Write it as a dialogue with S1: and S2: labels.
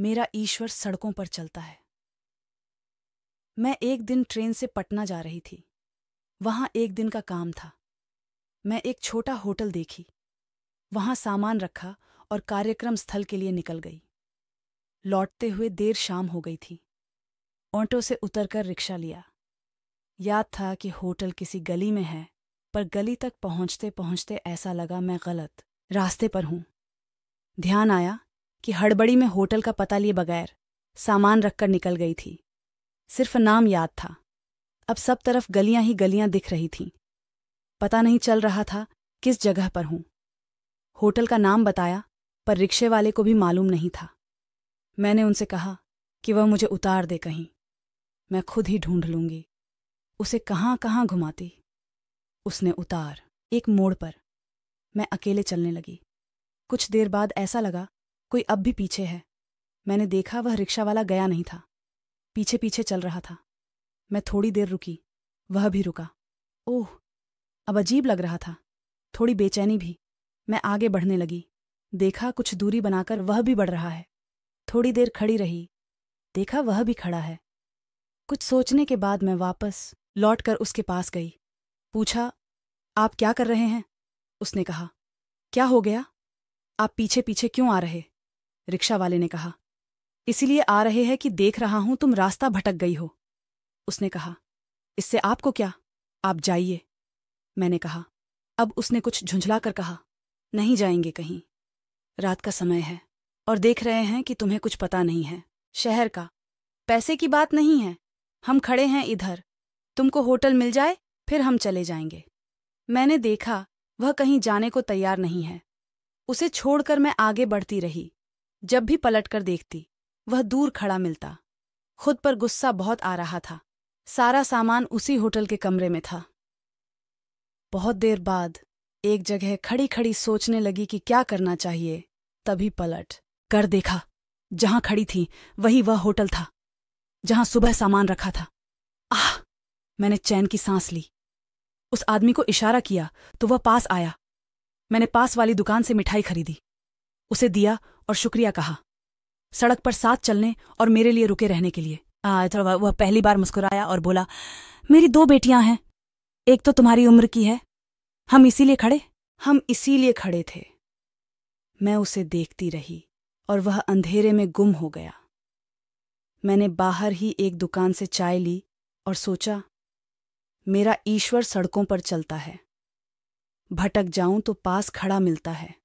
S1: मेरा ईश्वर सड़कों पर चलता है। मैं एक दिन ट्रेन से पटना जा रही थी। वहाँ एक दिन का काम था। मैं एक छोटा होटल देखी। वहाँ सामान रखा और कार्यक्रम स्थल के लिए निकल गई। लौटते हुए देर शाम हो गई थी। ऑटो से उतरकर रिक्शा लिया। याद था कि होटल किसी गली में है, पर गली तक पहुँचते पहुँचते ऐसा लगा मैं गलत रास्ते पर हूँ। ध्यान आया कि हड़बड़ी में होटल का पता लिए बगैर सामान रखकर निकल गई थी। सिर्फ़ नाम याद था। अब सब तरफ़ गलियाँ ही गलियाँ दिख रही थीं। पता नहीं चल रहा था किस जगह पर हूँ। होटल का नाम बताया, पर रिक्शे वाले को भी मालूम नहीं था। मैंने उनसे कहा कि वह मुझे उतार दे कहीं। मैं खुद ही ढूंढ लूँगी। उसे कहाँ कहाँ घुमाती? उसने उतार, एक मोड़ पर। मैं अकेले चलने लगी। कुछ देर बाद ऐसा लगा कोई अब भी पीछे है। मैंने देखा वह रिक्शा वाला गया नहीं था। पीछे पीछे चल रहा था। मैं थोड़ी देर रुकी। वह भी रुका। ओह, अब अजीब लग रहा था। थोड़ी बेचैनी भी। मैं आगे बढ़ने लगी। देखा कुछ दूरी बनाकर वह भी बढ़ रहा है। थोड़ी देर खड़ी रही। देखा वह भी खड़ा है। कुछ सोचने के बाद मैं वापस लौटकर उसके पास गई। पूछा, आप क्या कर रहे हैं? उसने कहा, क्या हो गया? आप पीछे पीछे क्यों आ रहे? रिक्शा वाले ने कहा, इसीलिए आ रहे हैं कि देख रहा हूँ तुम रास्ता भटक गई हो। उसने कहा, इससे आपको क्या? आप जाइए। मैंने कहा, अब उसने कुछ झुंझला कर कहा, नहीं जाएँगे कहीं। रात का समय है और देख रहे हैं कि तुम्हें कुछ पता नहीं है। शहर का पैसे की बात नहीं है। हम खड़े हैं इधर। तुमको होटल मिल जाए, फिर हम चले जाएँगे। मैंने देखा, वह कहीं जाने को तैयार नहीं है। उसे छोड़कर मैं आगे बढ़ती रही। जब भी पलटकर देखती, वह दूर खड़ा मिलता। खुद पर गुस्सा बहुत आ रहा था। सारा सामान उसी होटल के कमरे में था। बहुत देर बाद एक जगह खड़ी खड़ी सोचने लगी कि क्या करना चाहिए। तभी पलट कर देखा। जहाँ खड़ी थी, वही वह होटल था, जहाँ सुबह सामान रखा था। आह! मैंने चैन की सांस ली। उस आदमी को इशारा किया तो वह पास आया। मैंने पास वाली दुकान से मिठाई खरीदी। उसे दिया और शुक्रिया कहा। सड़क पर साथ चलने और मेरे लिए रुके रहने के लिए। आ, तो वह पहली बार मुस्कुराया और बोला मेरी दो बेटियाँ हैं। एक तो तुम्हारी उम्र की है। हम इसीलिए खड़े? हम इसीलिए खड़े थे। मैं उसे देखती रही और वह अंधेरे में गुम हो गया। मैंने बाहर ही एक दुकान से चाय ली और सोचा मेरा ईश्वर सड़कों पर चलता है। भटक जाऊँ तो पास खड़ा मिलता है।